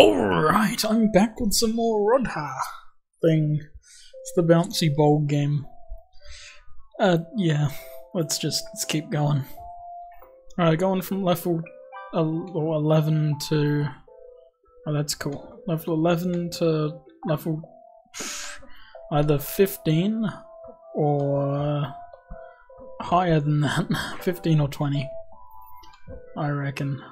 Alright, I'm back with some more Rodha thing. It's the bouncy ball game. Uh, yeah, let's just let's keep going. Alright, going from level 11 to... Oh, that's cool. Level 11 to level either 15 or higher than that. 15 or 20, I reckon.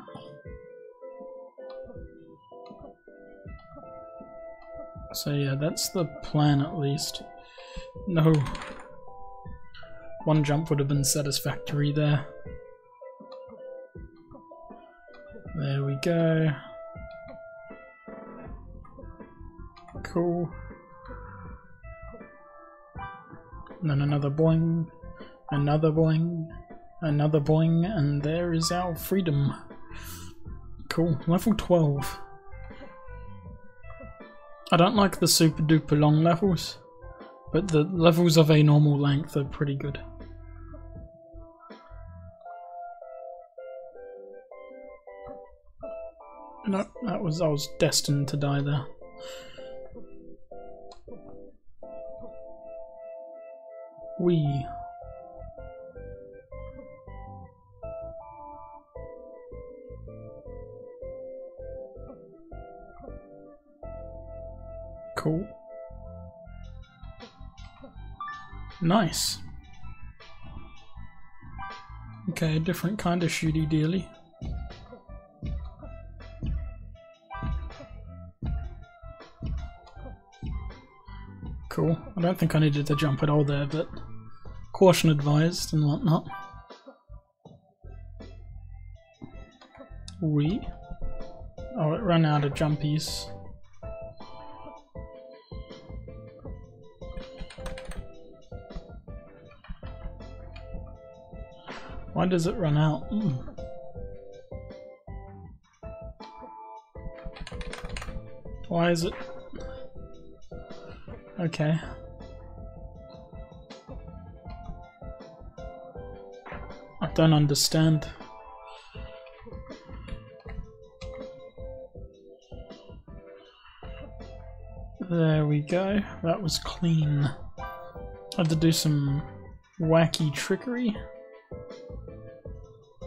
So yeah, that's the plan at least. No. One jump would have been satisfactory there. There we go. Cool. And then another boing, another boing, another boing, and there is our freedom. Cool. Level 12. I don't like the super duper long levels, but the levels of a normal length are pretty good. No, that was I was destined to die there. We Cool. Nice. Okay, a different kind of shooty dealy. Cool. I don't think I needed to jump at all there, but caution advised and whatnot. We. Oh, it ran out of jumpies. Why does it run out? Mm. Why is it? Okay. I don't understand. There we go. That was clean. I had to do some wacky trickery.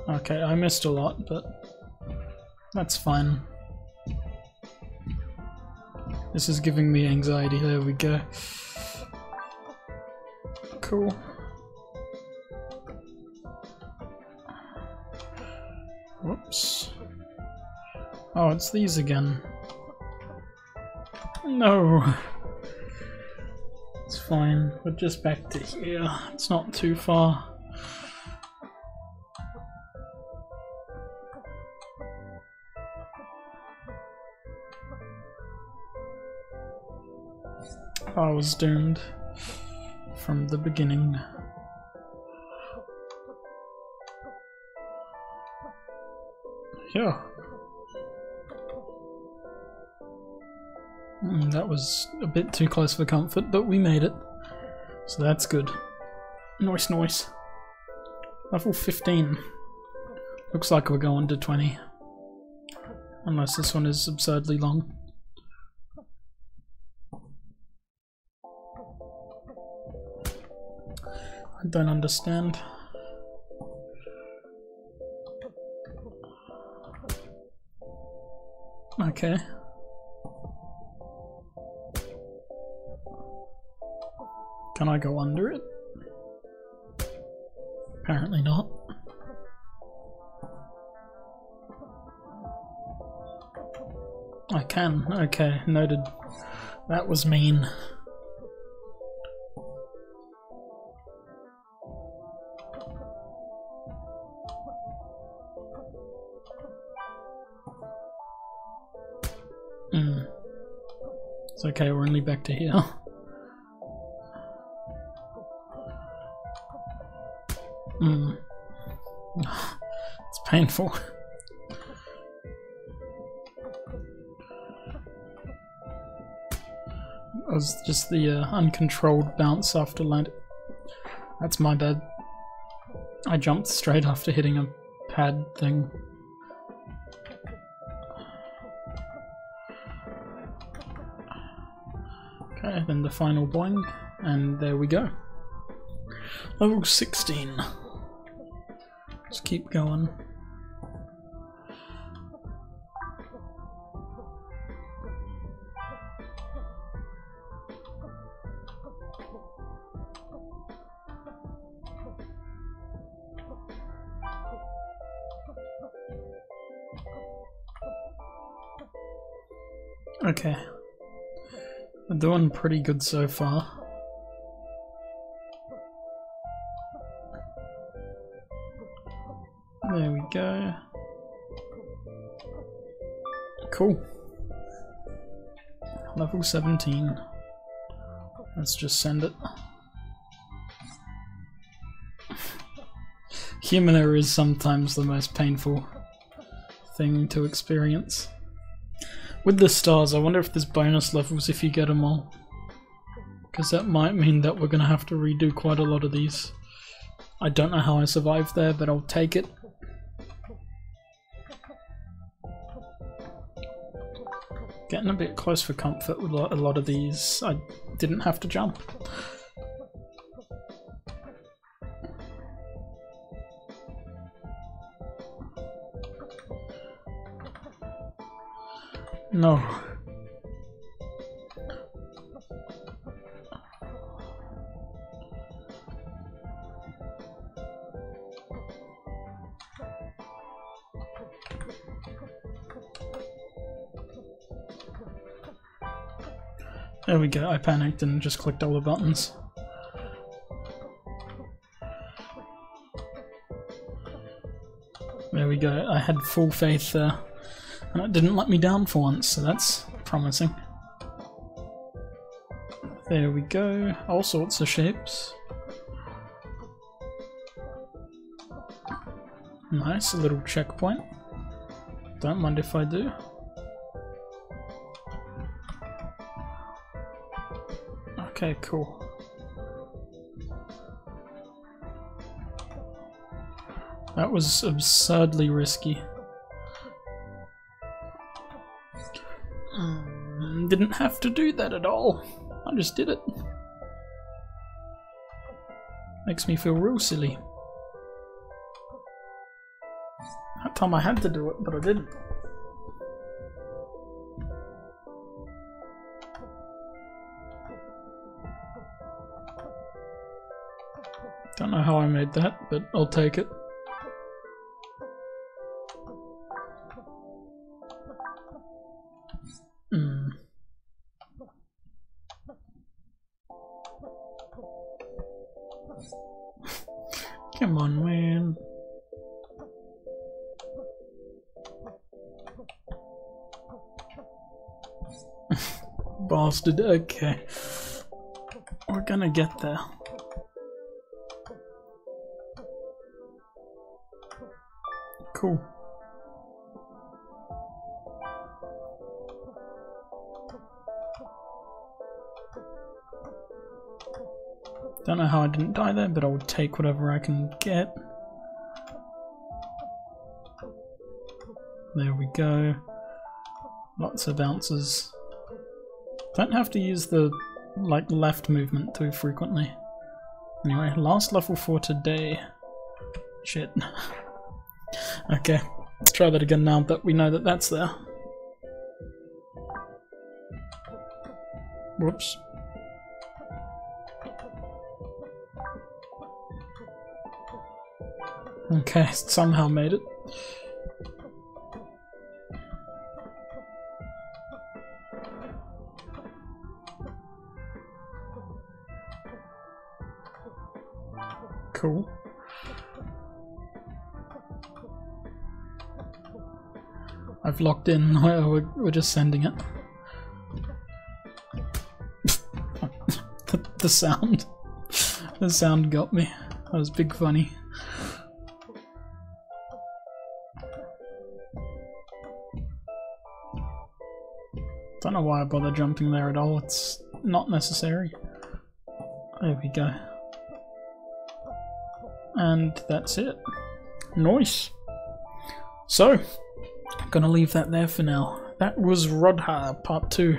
Okay, I missed a lot, but that's fine. This is giving me anxiety. There we go. Cool. Whoops. Oh, it's these again. No. It's fine. We're just back to here. It's not too far. I was doomed from the beginning. Yeah. Mm, that was a bit too close for comfort, but we made it. So that's good. Nice, nice. Level 15. Looks like we're going to 20. Unless this one is absurdly long. I don't understand. Okay. Can I go under it? Apparently not. I can, okay, noted. That was mean. It's okay, we're only back to here. Hmm. it's painful. It was just the uh, uncontrolled bounce after landing. That's my bad. I jumped straight after hitting a pad thing. Then the final boing, and there we go. Level 16. Let's keep going. Okay. We're doing pretty good so far. There we go. Cool. Level 17. Let's just send it. Human error is sometimes the most painful thing to experience. With the stars, I wonder if there's bonus levels if you get them all. Because that might mean that we're going to have to redo quite a lot of these. I don't know how I survived there, but I'll take it. Getting a bit close for comfort with a lot of these. I didn't have to jump. No. There we go, I panicked and just clicked all the buttons. There we go, I had full faith there. And it didn't let me down for once, so that's promising. There we go, all sorts of shapes. Nice, a little checkpoint. Don't mind if I do. Okay, cool. That was absurdly risky. Didn't have to do that at all. I just did it. Makes me feel real silly. That time I had to do it, but I didn't. Don't know how I made that, but I'll take it. Come on, man. Bastard, okay. We're gonna get there. Cool. Don't know how I didn't die there, but I will take whatever I can get. There we go. Lots of bounces. Don't have to use the like left movement too frequently. Anyway, last level for today. Shit. okay, let's try that again now that we know that that's there. Whoops. Okay, somehow made it. Cool. I've locked in, we're, we're just sending it. the, the sound. The sound got me. That was big funny. Know why I bother jumping there at all, it's not necessary. There we go. And that's it. Nice. So, I'm gonna leave that there for now. that was Rodha Part 2.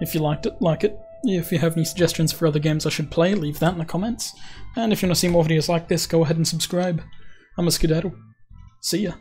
If you liked it, like it. If you have any suggestions for other games I should play, leave that in the comments. And if you want to see more videos like this, go ahead and subscribe. I'm a Skedaddle. See ya.